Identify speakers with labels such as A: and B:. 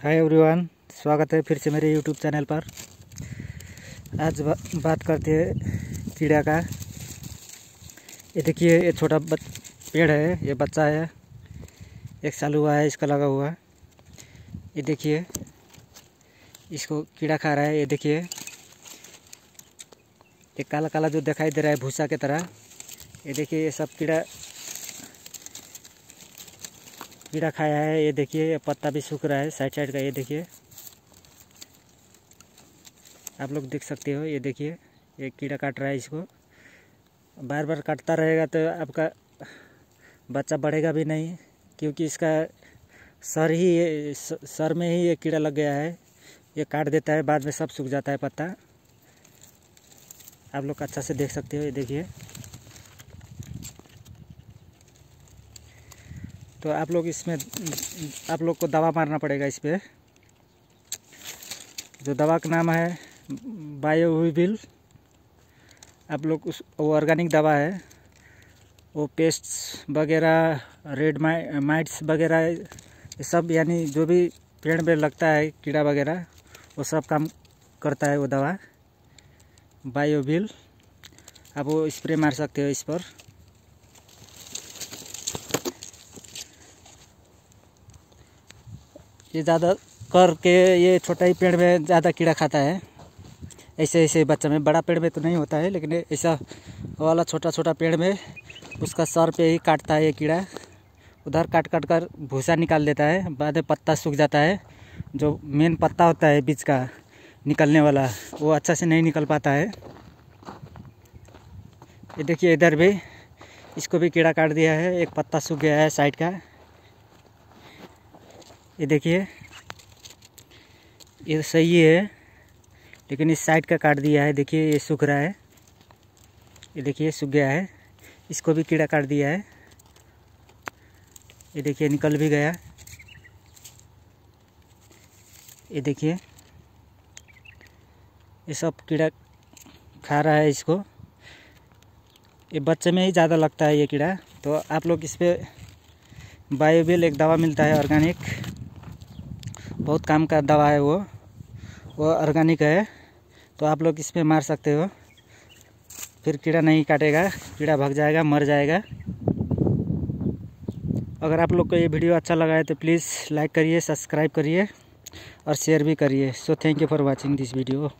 A: Hi everyone स्वागत है फिर से मेरे यूट्यूब चैनल पर। आज बा, बात करते हैं कीड़ा का। ये देखिए ये छोटा पेड़ है ये बच्चा है एक साल हुआ है इसका लगा हुआ। ये देखिए इसको कीड़ा खा रहा है ये देखिए। ये काला काला जो दिखाई दे रहा है भूसा की तरह। ये देखिए ये सब कीड़ा कीड़ा खाया है, ये देखिए पत्ता भी सूख रहा है, साइड साइड का, ये देखिए। आप लोग देख सकते हो, ये देखिए, ये कीड़ा काट रहा है इसको। बार बार काटता रहेगा तो आपका बच्चा बढ़ेगा भी नहीं, क्योंकि इसका सर ही सर में ही ये कीड़ा लग गया है। ये काट देता है, बाद में सब सूख जाता है पत्ता। आप लोग अच्छा से देख सकते हो, ये देखिए। तो आप लोग इसमें, आप लोग को दवा मारना पड़ेगा इस पर जो दवा का नाम है बायोविल आप लोग उस, वो ऑर्गेनिक दवा है। वो पेस्ट्स वगैरह रेड माइट्स वगैरह, ये सब यानी जो भी पेड़ में लगता है, कीड़ा वगैरह, वो सब काम करता है वो दवा। बायोविल। आप वो स्प्रे मार सकते हो इस पर। ये ज़्यादा कर के ये छोटा ही पेड़ में ज़्यादा कीड़ा खाता है। ऐसे ऐसे बच्चा में बड़ा पेड़ में तो नहीं होता है, लेकिन ऐसा वाला छोटा छोटा पेड़ में उसका सर पे ही काटता है ये कीड़ा। उधर काट काट कर भूसा निकाल देता है, बाद में पत्ता सूख जाता है। जो मेन पत्ता होता है बीच का निकलने वाला, वो अच्छा से नहीं निकल पाता है। ये देखिए इधर भी, इसको भी कीड़ा काट दिया है, एक पत्ता सूख गया है साइड का। ये देखिए। ये सही है, लेकिन इस साइड का काट दिया है। देखिए, ये सूख रहा है। ये देखिए सूख गया है। इसको भी कीड़ा काट दिया है। ये देखिए, निकल भी गया। ये देखिए। ये सब कीड़ा खा रहा है इसको। ये बच्चे में ही ज़्यादा लगता है ये कीड़ा। तो आप लोग इस पर बायोबिल एक दवा मिलता है, ऑर्गेनिक। बहुत काम का दवा है वो। वो ऑर्गेनिक है तो आप लोग इसमें मार सकते हो। फिर कीड़ा नहीं काटेगा, कीड़ा भाग जाएगा, मर जाएगा। अगर आप लोग को ये वीडियो अच्छा लगा है तो प्लीज़ लाइक करिए सब्सक्राइब करिए, और शेयर भी करिए। So thank you for watching this video